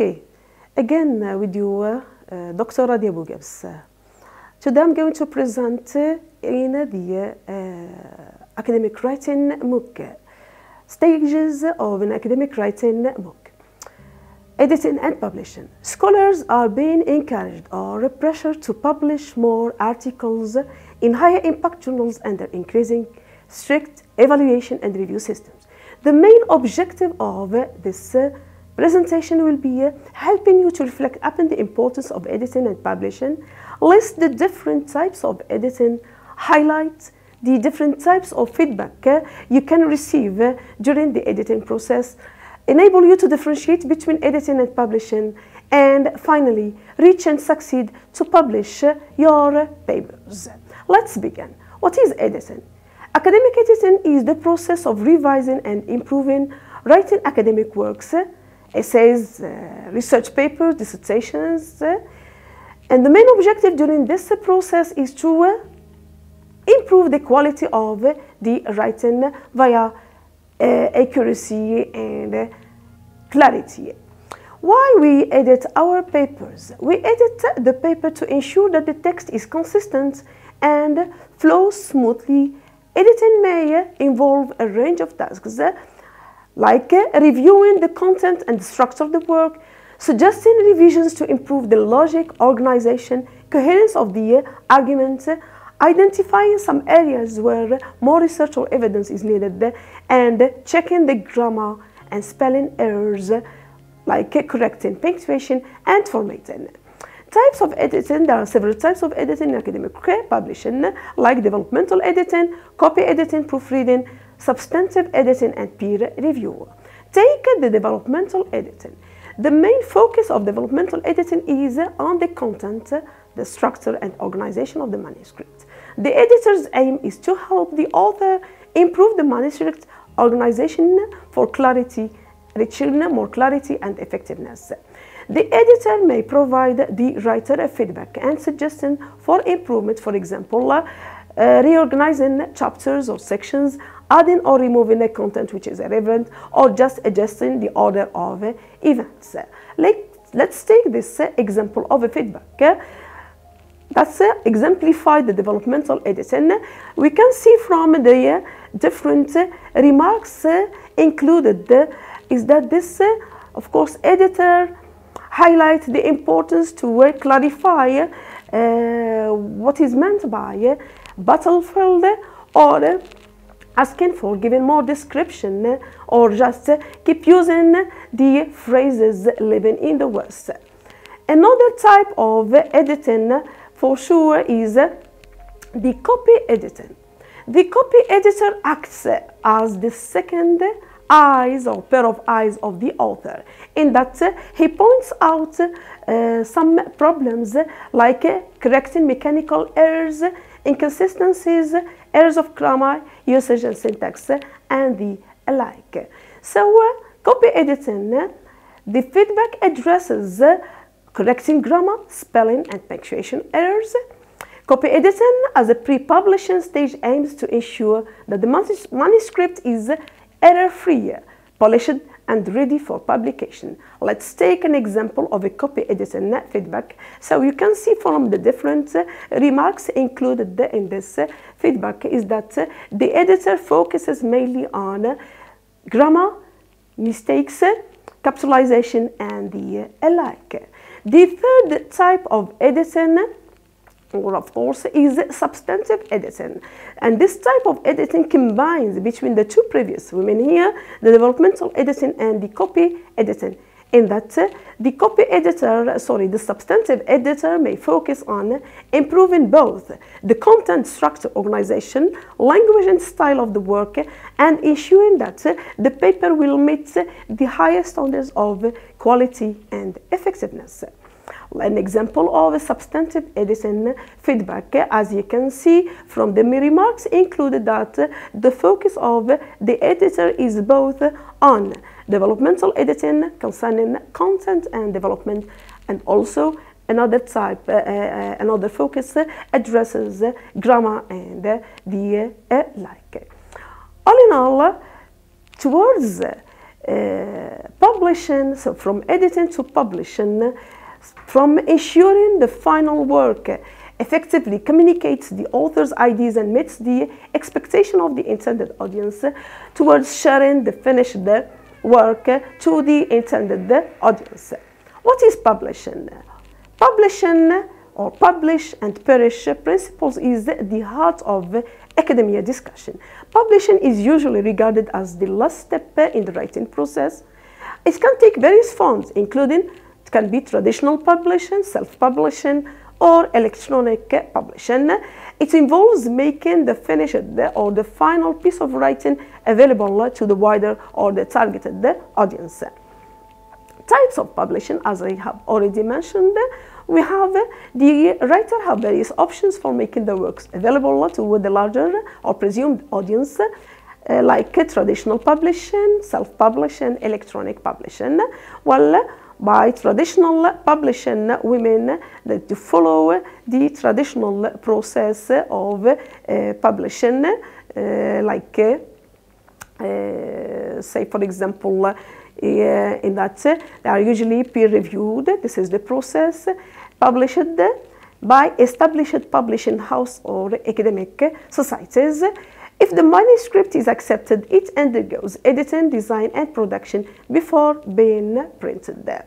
Okay, again uh, with you, uh, uh, Dr. Radia Bouguebs. Uh, Today I'm going to present uh, in the uh, academic writing MOOC, stages of an academic writing MOOC. Editing and publishing. Scholars are being encouraged or pressured to publish more articles in higher impact journals under increasing strict evaluation and review systems. The main objective of this presentation will be uh, helping you to reflect upon the importance of editing and publishing, list the different types of editing, highlight the different types of feedback uh, you can receive uh, during the editing process, enable you to differentiate between editing and publishing, and finally, reach and succeed to publish your papers. Let's begin. What is editing? Academic editing is the process of revising and improving writing academic works, essays, uh, research papers, dissertations, uh, and the main objective during this process is to uh, improve the quality of the writing via accuracy and clarity. Why we edit our papers? We edit the paper to ensure that the text is consistent and flows smoothly. Editing may involve a range of tasks like uh, reviewing the content and the structure of the work, suggesting revisions to improve the logic, organization, coherence of the uh, argument, uh, identifying some areas where more research or evidence is needed, and checking the grammar and spelling errors, like correcting punctuation and formatting. Types of editing, there are several types of editing in academic publishing, like developmental editing, copy editing, proofreading, substantive editing, and peer review. Take the developmental editing. The main focus of developmental editing is on the content, the structure, and organization of the manuscript. The editor's aim is to help the author improve the manuscript organization for clarity, reaching more clarity and effectiveness. The editor may provide the writer a feedback and suggestion for improvement, for example, uh, reorganizing chapters or sections, adding or removing a content which is irrelevant, or just adjusting the order of events. Like, let's take this example of a feedback. That's exemplified the developmental editing. We can see from the different remarks included is that this, of course, editor highlight the importance to clarify uh, what is meant by battlefield or asking for giving more description or just keep using the phrases living in the words. Another type of editing for sure is the copy editing. The copy editor acts as the second eyes or pair of eyes of the author in that uh, he points out uh, some problems uh, like correcting mechanical errors, inconsistencies, errors of grammar, usage and syntax, and the alike. So, uh, copy editing, uh, the feedback addresses uh, correcting grammar, spelling, and punctuation errors. Copy editing as a pre-publishing stage aims to ensure that the manuscript is error-free, polished, and ready for publication. Let's take an example of a copy editing feedback. So you can see from the different uh, remarks included in this uh, feedback is that uh, the editor focuses mainly on grammar, mistakes, capitalization, and the alike. The third type of editing or of course is substantive editing. And this type of editing combines between the two previous women here the developmental editing and the copy editing in that uh, the copy editor sorry the substantive editor may focus on improving both the content structure organization language and style of the work and ensuring that uh, the paper will meet the highest standards of quality and effectiveness an example of a substantive editing feedback, as you can see from the remarks, included that the focus of the editor is both on developmental editing concerning content and development, and also another type, uh, uh, another focus addresses grammar and the uh, like. All in all, towards publishing, so from editing to publishing, from ensuring the final work effectively communicates the author's ideas and meets the expectation of the intended audience towards sharing the finished work to the intended audience. What is publishing? Publishing or publish and perish principles is the heart of academia discussion. Publishing is usually regarded as the last step in the writing process. It can take various forms, including it can be traditional publishing, self-publishing, or electronic publishing. It involves making the finished or the final piece of writing available to the wider or the targeted audience. Types of publishing, as I have already mentioned, we have the writer have various options for making the works available to the larger or presumed audience, uh, like traditional publishing, self-publishing, electronic publishing. Well, by traditional publishing women that follow the traditional process of uh, publishing, uh, like, uh, say, for example, uh, in that they are usually peer-reviewed. This is the process published by established publishing house or academic societies. If the manuscript is accepted, it undergoes editing, design, and production before being printed. There.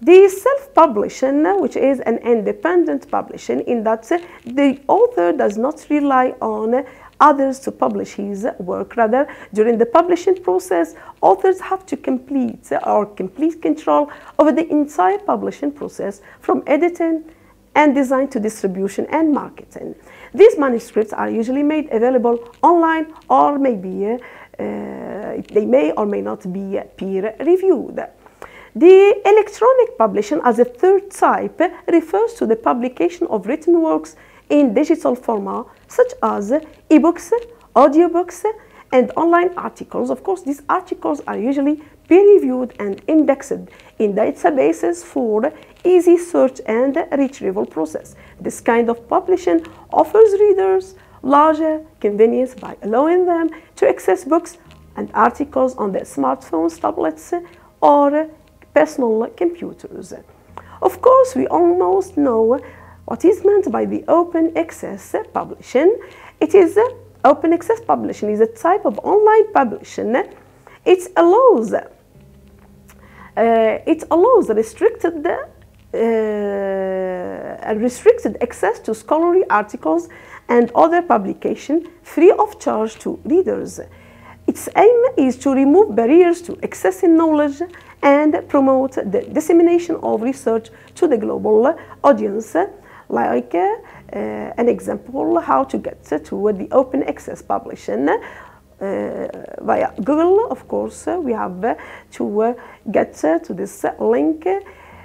The self-publishing, which is an independent publishing, in that the author does not rely on others to publish his work. Rather, during the publishing process, authors have to complete or complete control over the entire publishing process from editing and design to distribution and marketing. These manuscripts are usually made available online or maybe uh, they may or may not be peer reviewed. The electronic publishing as a third type refers to the publication of written works in digital format such as ebooks, audiobooks, and online articles. Of course, these articles are usually peer-reviewed and indexed in databases for easy search and retrieval process. This kind of publishing offers readers larger convenience by allowing them to access books and articles on their smartphones, tablets, or personal computers. Of course, we almost know what is meant by the open access publishing. It is open access publishing is a type of online publishing. It allows it allows restricted uh, restricted access to scholarly articles and other publication free of charge to readers. Its aim is to remove barriers to accessing knowledge and promote the dissemination of research to the global audience like uh, an example how to get to the open access publishing uh, via Google, of course, uh, we have to get to this link.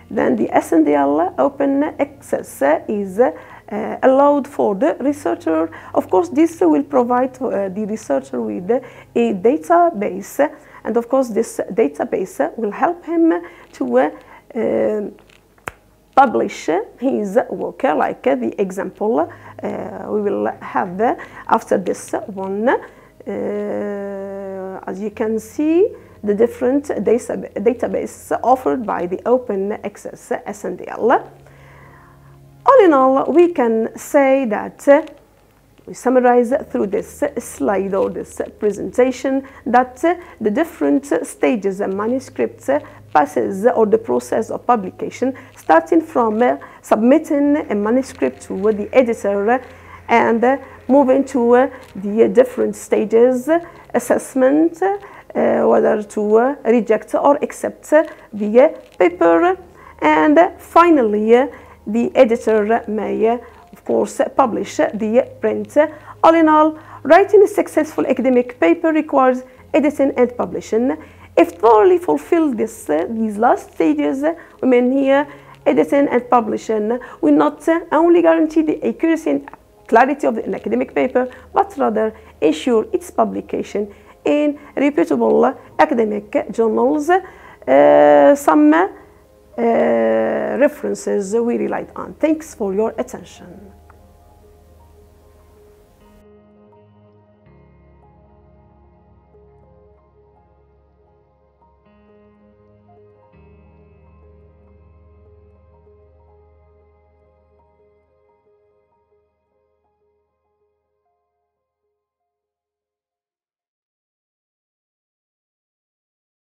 Then the SNDL open access is uh, allowed for the researcher. Of course, this will provide uh, the researcher with a database and of course, this database will help him to uh, publish his work, like the example uh, we will have after this one. Uh, as you can see, the different databases offered by the Open Access SNDL. All in all, we can say that uh, we summarize through this slide or this presentation that uh, the different stages and manuscripts uh, passes or the process of publication starting from submitting a manuscript to the editor and moving to uh, the uh, different stages assessment uh, whether to uh, reject or accept the paper and finally the editor may of course, publish the print. All in all, writing a successful academic paper requires editing and publishing. If thoroughly fulfilled this, these last stages, we mean here editing and publishing will not only guarantee the accuracy and clarity of the academic paper, but rather ensure its publication in reputable academic journals. Uh, some uh, references we relied on. Thanks for your attention.